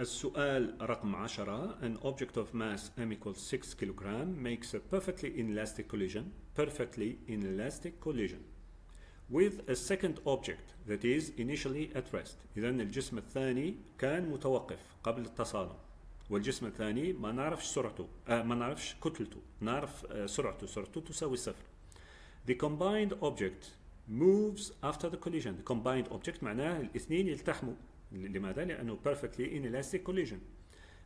السؤال رقم 10 An object of mass m equals 6 kilogram makes a perfectly inelastic collision perfectly inelastic collision with a second object that is initially at rest إذا الجسم الثاني كان متوقف قبل التصادم والجسم الثاني ما نعرفش سرعته آه ما نعرفش كتلته نعرف آه سرعته سرعته تساوي صفر The combined object moves after the collision the combined object معناه الاثنين يلتحموا لماذا؟ لأنه perfectly inelastic collision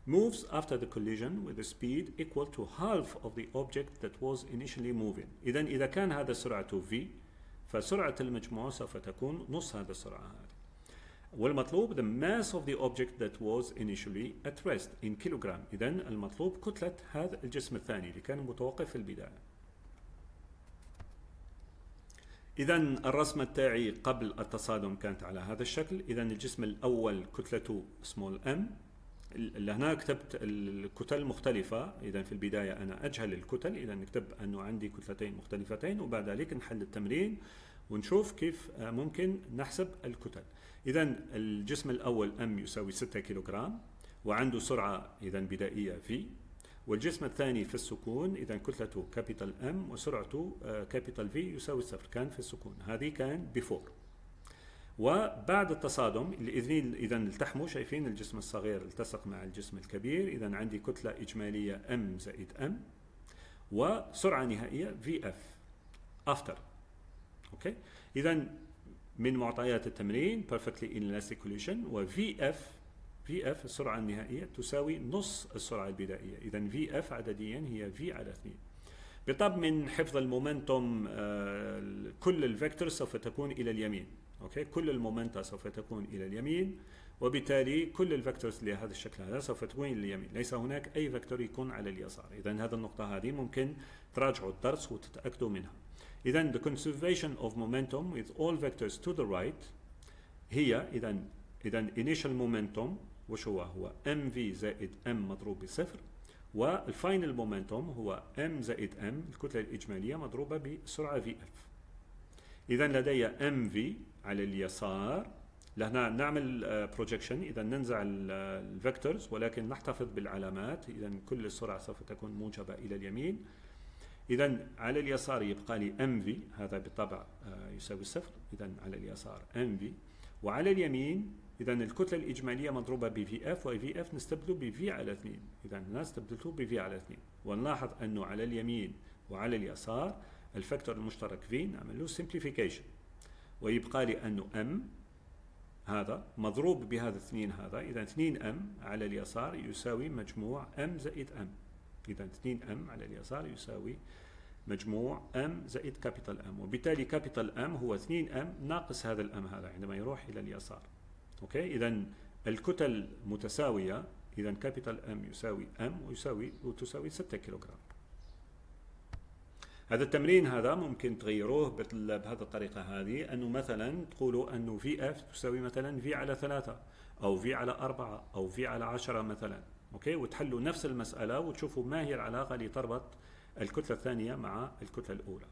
moves after the collision with a speed equal to half of the object that was initially moving إذا إذا كان هذا سرعته v فسرعة المجموع سوف تكون نص هذا السرعة هذه والمطلوب the mass of the object that was initially at rest in kilogram إذا المطلوب كتلة هذا الجسم الثاني اللي كان متوقف في البداية إذا الرسمة تاعي قبل التصادم كانت على هذا الشكل. إذا الجسم الأول كتلته small m هنا كتبت الكتل مختلفة. إذا في البداية أنا أجهل الكتل. إذا نكتب أنه عندي كتلتين مختلفتين وبعد ذلك نحل التمرين ونشوف كيف ممكن نحسب الكتل. إذا الجسم الأول m يساوي 6 كيلوغرام وعنده سرعة إذا بدائية v والجسم الثاني في السكون إذا كتلته capital M وسرعته capital V يساوي صفر كان في السكون. هذه كان before وبعد التصادم الاثنين إذا التحموا شايفين الجسم الصغير التصق مع الجسم الكبير إذا عندي كتلة إجمالية m زائد M وسرعة نهائية vf after okay؟ اذا من معطيات التمرين perfectly inelastic collision و في vf السرعة النهائية تساوي نص السرعة البدائية. اذا vf عدديا هي v على 2 بطب من حفظ ال momentum كل ال vector سوف تكون إلى اليمين. okay؟ كل ال momenta سوف تكون إلى اليمين وبالتالي كل ال vectors لهذا الشكل هذا سوف تكون إلى اليمين. ليس هناك أي vector يكون على اليسار. اذا هذه النقطة هذه ممكن تراجعوا الدرس وتتأكدوا منها. اذا the conservation of momentum with all vectors to the right هي اذا اذا initial momentum وش هو؟ هو mv زائد M مضروب بصفر وال final momentum هو m زائد M الكتلة الإجمالية مضروبة بسرعة vf اذا لدي mv على اليسار. لهنا نعمل projection اذا ننزع ال vectors ولكن نحتفظ بالعلامات. اذا كل السرعة سوف تكون موجبة إلى اليمين. اذا على اليسار يبقى لي mv هذا بالطبع يساوي صفر. اذا على اليسار mv وعلى اليمين إذا الكتلة الإجمالية مضروبة ب V F و V F نستبدله ب V على 2 إذا هنا استبدلته ب V على 2 ونلاحظ أنه على اليمين وعلى اليسار ال factor المشترك V نعمل له simplification ويبقى لي أنه M هذا مضروب بهذا 2 هذا. إذا 2 M على اليسار يساوي مجموع M زائد M إذا 2 M على اليسار يساوي مجموع M زائد capital M وبالتالي capital M هو 2 M ناقص هذا ال M هذا عندما يروح إلى اليسار. okay اذا الكتل متساوية. اذا capital M يساوي M ويساوي وتساوي 6 كيلوغرام. هذا التمرين هذا ممكن تغيروه بهذه الطريقة هذه أنه مثلا تقولوا أنه V F تساوي مثلا V على ثلاثة أو V على أربعة أو V على عشرة مثلا. okay وتحلوا نفس المسألة وتشوفوا ما هي العلاقة اللي تربط الكتلة الثانية مع الكتلة الأولى.